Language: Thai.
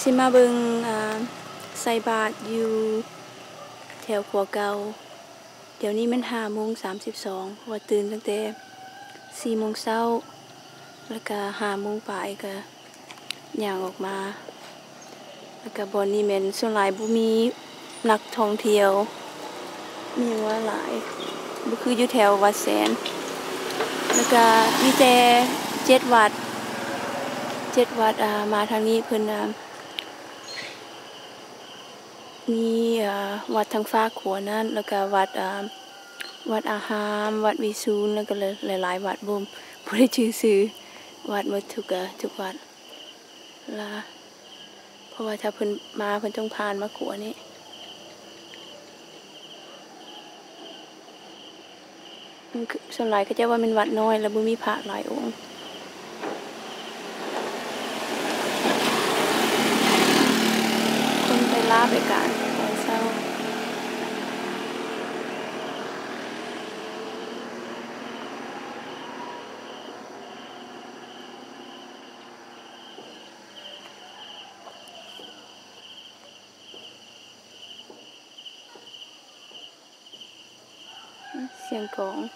สิมาเบิงอ่าใส่บาทอยู่แถวขัวเกาเดี๋ยวนี้มันห้าโมงสามสิบสองว่าตื่นตั้งแต่สี่โมงเช้า แล้วก็ห้าโมงปลายก็ย่างออกมา แล้วก็บอนนี้แม่นส่วนหลายบ่มีนักท่องเที่ยว มีว่าหลายบ่คืออยู่แถววัดแสน แล้วก็มีแต่เจ็ดวัดเจ็ดวัดมาทางนี้เพิ่นอ่า มีวัดทางฟ้าขัวนั่นแล้วก็วัดวัดอาหาม วัดวิสูลแล้วก็หลายๆวัดบ่มบ่ได้ชื่อชื่อวัดมดทุกะทุกวัดละเพราะว่าถ้าเพิ่นมาเพิ่นต้องผ่านมาขัวนี้มันคือส่วนหลายก็จะว่าเป็นวัดน้อย แล้วบ่มีพระหลายองค์คนไปลาไปการตอน 先讲。